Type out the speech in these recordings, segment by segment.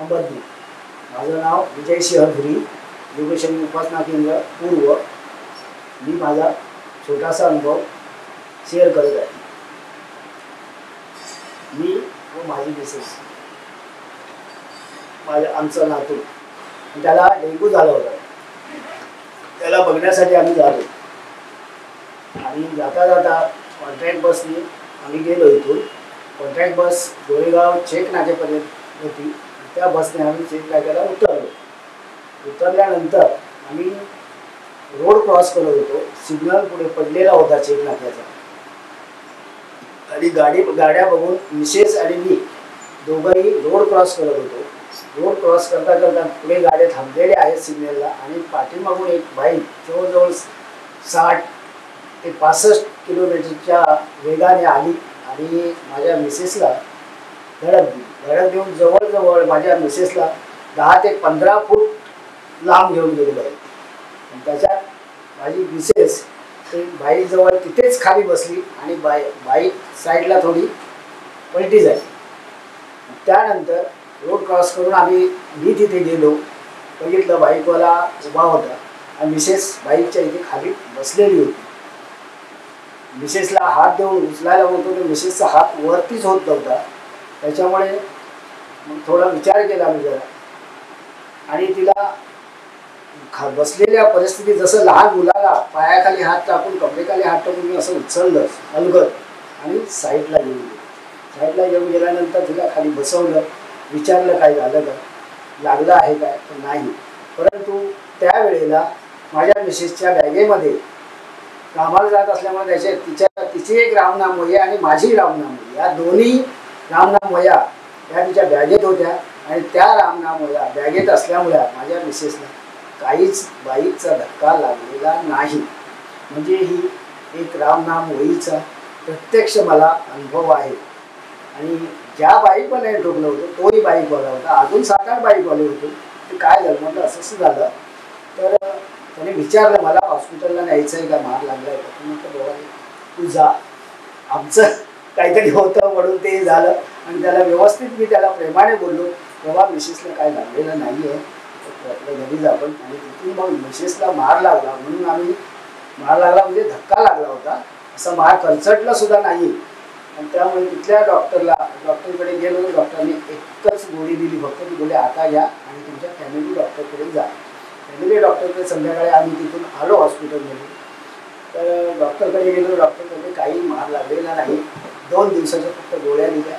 अंबदनी माझं नाव विजय सिंहधुरी योगेश्वरी उपासना केंद्र पूर्व. मी माझा छोटासा अनुभव शेअर करत आहे. मी व माझी मिसेस माझ्या आमचं नातू. त्याला डेंगू झाला होता. त्याला बघण्यासाठी आम्ही झालो आणि जाता जाता कॉन्ट्रॅक्ट बसने आम्ही गेलो इथून. कॉन्ट्रॅक्ट बस गोरेगाव चेक नाक्यापर्यंत होती. त्या बसने आम्ही चेक नाक्याला उतरलो. उतरल्यानंतर आम्ही रोड क्रॉस करत होतो. सिग्नल पुढे पडलेला होता चेक नाक्याचा आणि गाडी गाड्या बघून मिसेस आणि मी दोघंही रोड क्रॉस करत होतो. रोड क्रॉस करता करता पुढे गाड्या थांबलेल्या आहेत सिग्नलला आणि पाठीमागून एक बाईक जवळजवळ साठ ते पासष्ट किलोमीटरच्या वेगाने आली आणि माझ्या मिसेसला धडक दिली. घरात घेऊन जवळजवळ माझ्या मिसेसला दहा ते पंधरा फूट लांब घेऊन गेलेलो आहे. त्याच्यात माझी मिसेस बाईजवळ बाईकजवळ तिथेच खाली बसली आणि बाई बाईक साईडला थोडी पलटी झाली. त्यानंतर रोड क्रॉस करून आम्ही मी तिथे गेलो. बघितलं बाईकवाला उभा होता आणि मिसेस बाईकच्या इथे खाली बसलेली होती. मिसेसला हात देऊन उचलायला बोलतो तर मिसेसचा हात वरतीच होत नव्हता. त्याच्यामुळे मग थोडा विचार केला मी जरा. आणि तिला खा बसलेल्या परिस्थितीत जसं लहान मुलाला पायाखाली हात टाकून कपडेखाली हात टाकून मी असं उचललं अलगद. आणि साईडला घेऊन गेलो. साईडला घेऊन गेल्यानंतर तिला खाली बसवलं विचारलं काय झालं का? लागलं आहे काय तर नाही. परंतु त्यावेळेला माझ्या मिसेसच्या बॅगेमध्ये कामाला जात असल्यामुळे त्याच्या तिच्या तिची एक रामनाम आणि माझी रामनाम वही या दोन्ही रामनाम त्या तिच्या बॅगेत होत्या आणि त्या रामनामुळे बॅगेत असल्यामुळे माझ्या मिसेसला काहीच बाईकचा धक्का लागलेला नाही. म्हणजे ही एक रामनाम होईचा प्रत्यक्ष मला अनुभव आहे. आणि ज्या बाईकवाल्याने ठोकलं होतं तोही बाईकवाला होता. अजून सात आठ बाईकवाले होते. ते काय झालं? म्हटलं असं असं झालं. तर त्याने विचारलं मला हॉस्पिटलला न्यायचं आहे का? मार लागला आहे का? म्हटलं बाबा तू जा. आमचं काहीतरी होतं म्हणून ते झालं. आणि त्याला व्यवस्थित मी त्याला प्रेमाने बोललो तेव्हा मिसेसला काय लागलेलं नाही आहे आपल्या घरी जा आपण. आणि तिथून मग मिसेसला मार लागला. म्हणून आम्ही मार लागला म्हणजे धक्का लागला होता. असं मार कलचटला सुद्धा नाही. आणि त्यामुळे तिथल्या डॉक्टरला डॉक्टरकडे गेलो डॉक्टरने एकच गोळी दिली. फक्त ती गोळी आता घ्या आणि तुमच्या फॅमिली डॉक्टरकडे जा. फॅमिली डॉक्टरकडे संध्याकाळी आम्ही तिथून आलो हॉस्पिटलमध्ये तर डॉक्टरकडे गेलो. डॉक्टरकडे काही मार लागलेला नाही. दोन दिवसाच्या फक्त गोळ्या दिल्या.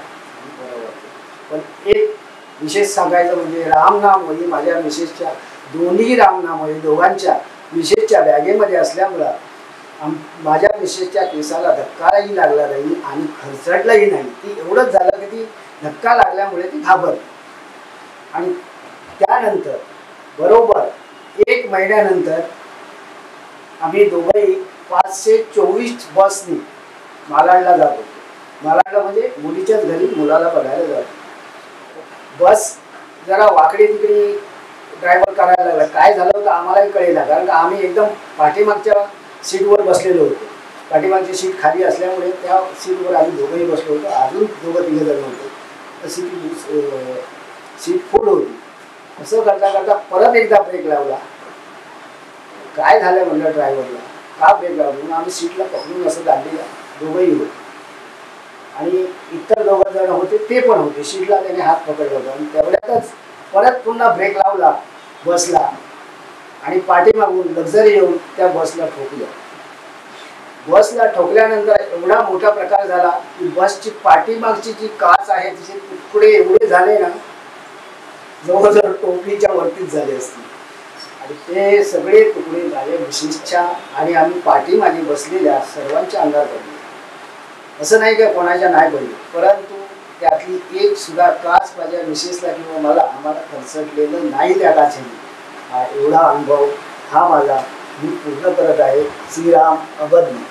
पण एक विशेष सांगायचं म्हणजे रामनाम माझ्या मिसेसच्या दोन्ही रामनाम दोघांच्या मिसेसच्या बॅगेमध्ये असल्यामुळं आम माझ्या मिसेसच्या केसाला धक्काही लागला नाही आणि खरचडलाही नाही. ती एवढंच झालं की ती धक्का लागल्यामुळे ती घाबरली. आणि त्यानंतर बरोबर एक महिन्यानंतर आम्ही दोघंही पाचशे चोवीस बसनी मालाडला जातो. मला म्हणजे मुलीच्याच घरी मुलाला बघायला जातो बस जरा वाकडी तिकडी ड्रायव्हर करायला लागला. काय झालं होतं आम्हालाही कळेला कारण का आम्ही एकदम पाठीमागच्या सीटवर बसलेलो होतो. पाठीमागची सीट खाली असल्यामुळे त्या सीटवर आम्ही दोघंही बसलो होतो. अजून दोघं तिघे जण होतो. तशी सीट फुल होती. असं करता करता परत एकदा ब्रेक लावला. काय झालं म्हणलं ड्रायव्हरला का ब्रेक लावला? म्हणून आम्ही सीटला पकडून असं दांडीला दोघंही होतो. आणि इतर दोघं जण होते ते पण होते. सीटला त्याने हात पकडला होता. आणि तेवढ्यातच परत पुन्हा ब्रेक लावला बसला. आणि पाठीमागून लक्झरी येऊन त्या बसला ठोकलं बसला ठोकल्यानंतर एवढा मोठा प्रकार झाला की बसची पाठीमागची जी काच आहे तिचे तुकडे एवढे झाले ना जवळजवळ टोपलीच्या वरतीच झाले असतील. आणि ते सगळे तुकडे झाले मिशिसच्या आणि आम्ही पाठीमागे बसलेल्या सर्वांच्या अंगावर पडले. असं नाही का कोणाच्या नाही पडली परंतु त्यातली एक सुद्धा काच माझ्या मिसेसला किंवा मला आम्हाला खर्चटलेलं नाही त्या काचेने. हा एवढा अनुभव हा माझा मी पूर्ण करत आहे. श्रीराम अबदनी